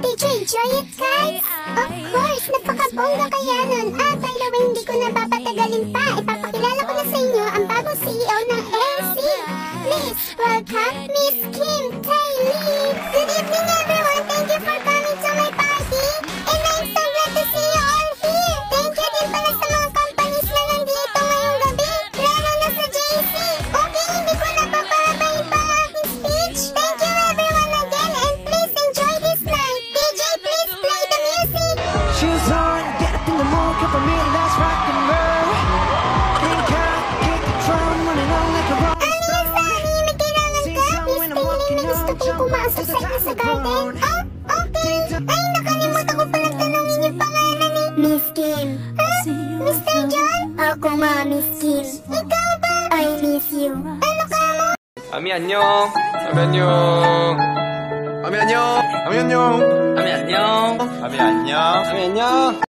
enjoy it, guys? Of course, napakabongga kaya nun. Ah, by the way, hindi ko na papatagalin pa. Ipapakilala ko na sa inyo ang bagong CEO ng LC. Please welcome Miss Kim Taylor. pumasok sa inyo sa garden? Ah, okay. Ay, nakalimutan ko palang tanongin yung pangalan ni... Miss Kim. Ah, Mr. John? Ako nga, Miss I miss you. Ano ka? Ami anyong! Ami! Ami anyong! Ami anyong! Ami anyong!